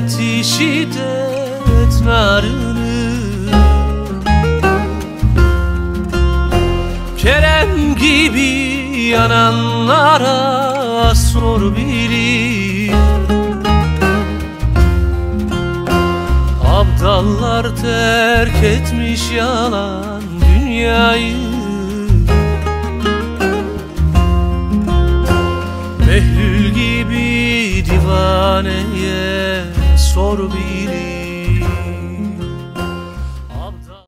etti şiddet narını Kerem gibi yananlara sor bilir Abdallar terk etmiş yalan dünyayı Divaneye sor bilir